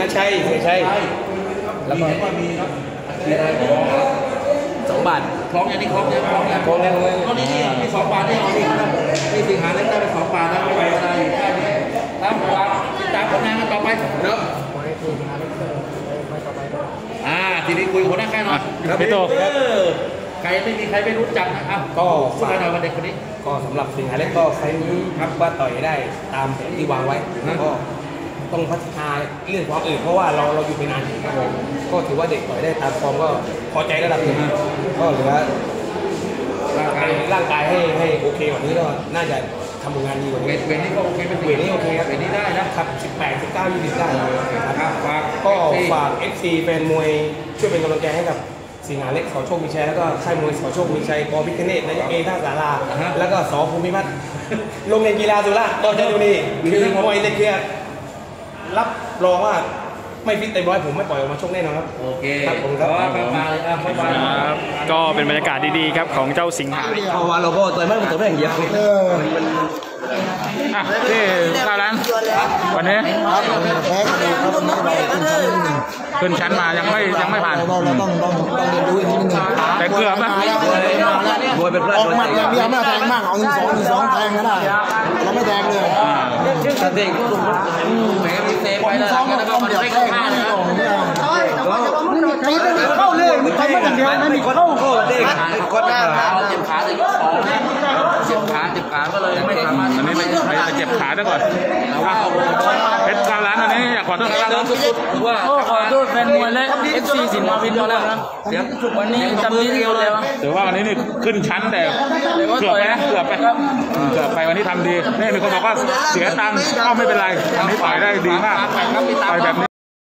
นัชชัยเสียชัยแล้วก็มีครับมีอะไรของสองบาทของอย่างนี้ของอย่างของอย่างของอย่างเลยเอานี่นี่มีสองบาทนี่เอานี่ครับนี่สิงหาเล่นได้ไปสองบาทนะไม่เป็นไรแค่นี้ตามบาทติดตามผลงานกันต่อไปเนาะอ่าทีนี้คุยกับหัวหน้าค่ายหน่อยครับพี่โตเออใครไม่มีใครไม่รู้จักนะอ้าวก็พูดฝากหน่อยวันเด็กคนนี้ ก็สำหรับสิงหาเล็กก็ไฟล์นี้ครับว่าต่อยได้ตามแผนที่วางไว้แล้วก็ ต้องพัฒนาเรื่องความอื่นเพราะว่าเราเราอยู่ไปนานครับผมก็ถือว่าเด็กต่อยได้ตามฟอร์มก็พอใจระดับหนึ่งก็เหลือร่างกายร่างกายให้ให้โอเคกว่านี้ก็น่าจะทำผลงานดีกว่าเวนี้ทเวทนี้ก็โอเคเป็นเวทนี้โอเคครับเวทนี้ได้นะครับ18 19 20ได้ครับครับฝากก็ฝาก FC แฟนมวยช่วยเป็นกำลังใจให้กับสิงหาเล็กสอโชคมีชัยแล้วก็ค่ายมวยสอโชคมีชัยกอพิคเนตนายกเอท่าสาราแล้วก็สอภูมิพัฒน์โรงเรียนกีฬาสุราษฎร์ก็จะดูนี่คือมวยในเครือ รับรองว่าไม่ฟิตเต็มร้อยผมไม่ปล่อยออกมาชกแน่นอนครับ โอเคครับผมครับขอมามาเลยอะบ๊ายบายครับก็เป็นบรรยากาศดีๆครับของเจ้าสิงหาเพราะว่าเราก็ต่อยมากต่อยไม่อย่างเดียวอะที่เก้าล้านวันนี้แพ้ก็ดีครับวันนี้เราขึ้นชั้นนิดนึงขึ้นชั้นมายังไม่ยังไม่ผ่านเราต้องเราต้องต้องต้องเรียนรู้อีกนิดนึงแต่เกือบนะมาแล้วออกหมัดอย่างเดียวไม่เอาแทงมากเอาหนึ่งสองหนึ่งสองแทงก็ได้เราไม่แทงเลย ถ้าเด็กแหมมีเซฟไปแล้วซ้อมแล้วก็ต้องมันเดี๋ยวไม่แทเข้างข้างไม่นะตรงไม่เอาเข้าเลยมันทำไม่อย่างเดียวนะมีคนเข้าเด็กก็ได้ขาเจ็บขาแต่ย เจ็บขาซะก่อนอะเพชรเก้าล้านวันนี้อยากขอโทษเก้าล้านเดินสุดๆว่าขอโทษแฟนมวยและ FC สินมาวินมาแล้วนะเสียงวันนี้จำนี้เดียวเลยถือว่าวันนี้นี่ขึ้นชั้นแต่เกือบไปนะเกือบไปเกือบไปวันนี้ทำดีนี่มีคนบอกว่าเสียตังค์ก็ไม่เป็นไรวันนี้ต่อยได้ดีมากต่อยแบบนี้